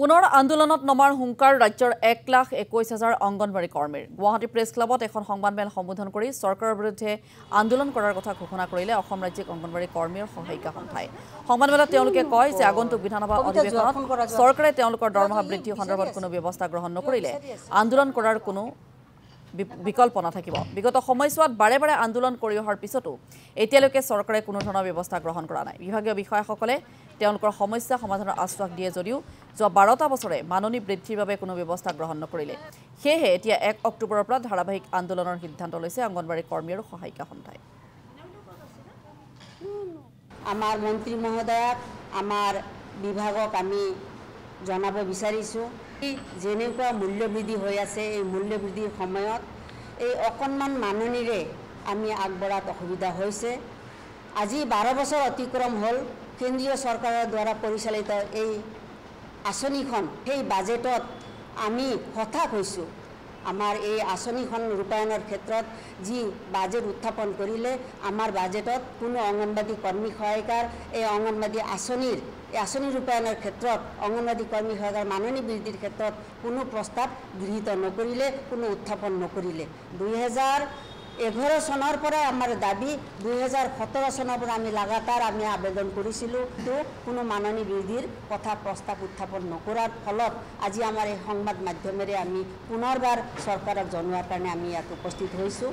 পুনৰ আন্দোলনত নমাৰ হুংকাৰ ৰাজ্যৰ এক লাখ একৈছ হাজাৰ অংগনবাড়ী কৰ্মীৰ। গুৱাহাটী প্ৰেছ ক্লাবত এখন সংবাদমেল সম্বোধন কৰি চৰকাৰৰ বিৰুদ্ধে আন্দোলন কৰাৰ কথা ঘোষণা কৰিলে অসম ৰাজ্যিক অংগনবাড়ী কৰ্মীৰ সহায়িকা সন্থাই। সংবাদমেলত তেওঁলোকে কয় যে আগন্তুক বিধানসভা অধিৱেশনত চৰকাৰে তেওঁলোকৰ দৰমহা বৃদ্ধি সন্দৰ্ভত কোনো ব্যৱস্থা গ্ৰহণ নকৰিলে। আন্দোলন কৰাৰ কোনো বিকল্প নাথাকিব। বিগত সময়ছোৱাত বাৰে বাৰে আন্দোলন কৰি অহাৰ পিছতো এতিয়ালৈকে চৰকাৰে কোনো ধৰণৰ ব্যৱস্থা গ্ৰহণ কৰা নাই। বিভাগীয় বিষয়াসকলে তেওঁলোকৰ সমস্যা সমাধানৰ আশ্বাস দিয়ে যদিও যোৱা বাৰটা বছৰে মাননি বৃদ্ধিৰ বাবে কোনো ব্যৱস্থা গ্ৰহণ নকৰিলে। সেয়েহে এতিয়া এক অক্টোবৰৰ পৰা ধাৰাবাহিক আন্দোলনৰ সিদ্ধান্ত লৈছে অংগনবাড়ী কৰ্মী আৰু সহায়িকা সন্থাই। আমাৰ মন্ত্ৰী মহোদয়াক আমাৰ বিভাগক আমি জনাব বিচাৰিছোঁ। এই যেনেকুৱা মূল্যবৃদ্ধি হৈ আছে এই মূল্যবৃদ্ধিৰ সময়ত এই অকণমান মাননিৰে আমি আগবঢ়াত অসুবিধা হৈছে। আজি বাৰ বছৰ অতিক্ৰম হ'ল কেন্দ্ৰীয় চৰকাৰৰ দ্বাৰা পৰিচালিত এই আঁচনিখন সেই বাজেটত আমি হতাশ হৈছোঁ। আমাৰ এই আঁচনিখন ৰূপায়ণৰ ক্ষেত্ৰত যি বাজেট উত্থাপন কৰিলে আমাৰ বাজেটত কোনো অংগনবাদী কৰ্মী সহায়িকাৰ এই অংগনবাদী আঁচনিৰ এই আঁচনি ৰূপায়ণৰ ক্ষেত্ৰত অংগনবাদী কৰ্মী সহায়িকাৰ মাননি বৃদ্ধিৰ ক্ষেত্ৰত কোনো প্ৰস্তাৱ গৃহীত নকৰিলে কোনো উত্থাপন নকৰিলে। দুহেজাৰ এঘাৰ চনৰ পৰাই আমাৰ দাবী দুহেজাৰ সোতৰ চনৰ পৰা আমি লাগাতাৰ আমি আবেদন কৰিছিলোঁ। কিন্তু কোনো মাননি বৃদ্ধিৰ কথা প্ৰস্তাৱ উত্থাপন নকৰাৰ ফলত আজি আমাৰ এই সংবাদ মাধ্যমেৰে আমি পুনৰবাৰ চৰকাৰক জনোৱাৰ কাৰণে আমি ইয়াত উপস্থিত হৈছোঁ।